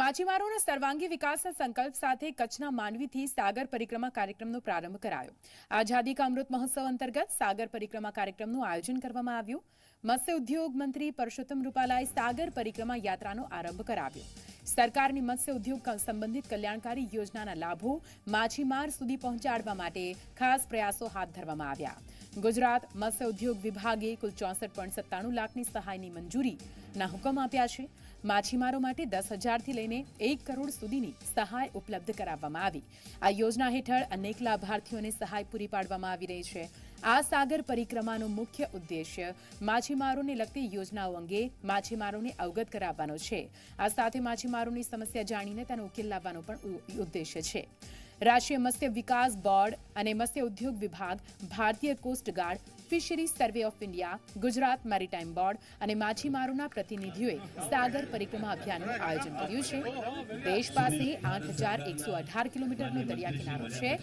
માછીમારોના સર્વાંગી વિકાસના સંકલ્પ સાથે કચ્છના માંડવીથી સાગર પરિક્રમા કાર્યક્રમનો પ્રારંભ કરાયો. આઝાદી કા અમૃત મહોત્સવ અંતર્ગત સાગર પરિક્રમા કાર્યક્રમનું આયોજન કરવામાં આવ્યું. મત્સ્ય ઉદ્યોગ મંત્રી પરસોત્તમ રૂપાલાએ સાગર પરિક્રમા યાત્રાનો આરંભ કરાવ્યો. સરકારની મત્સ્ય ઉદ્યોગ સંબંધિત કલ્યાણકારી યોજનાના લાભો માછીમાર સુધી પહોંચાડવા માટે ખાસ પ્રયાસો હાથ ધરવામાં આવ્યા. ગુજરાત મત્સ્ય ઉદ્યોગ વિભાગે કુલ ચોસઠ પોઈન્ટ સત્તાણું લાખની સહાયની મંજૂરીના હુકમ આપ્યા છે. માછીમારો માટે દસ હજારથી લઈને એક કરોડ સુધીની સહાય ઉપલબ્ધ કરાવવામાં આવી. આ યોજના હેઠળ અનેક લાભાર્થીઓને સહાય પૂરી પાડવામાં આવી રહી છે. આ સાગર પરિક્રમાનો મુખ્ય ઉદ્દેશ્ય માછીમારોને લગતી યોજનાઓ અંગે માછીમારોને અવગત કરાવવાનો છે. આ સાથે માછીમારોની સમસ્યા જાણીને તેનો ઉકેલ લાવવાનો પણ ઉદ્દેશ્ય છે. રાષ્ટ્રીય મત્સ્ય વિકાસ બોર્ડ અને મત્સ્ય ઉદ્યોગ વિભાગ, ભારતીય coast guard fisheries survey of India, Gujarat maritime board અને માછીમારોના પ્રતિનિધિઓએ સાગર પરિક્રમા અભિયાનનું આયોજન કર્યું છે. દેશ પાસે આઠ હજાર એકસો અઢાર કિલોમીટરનો દરિયા કિનારો છે.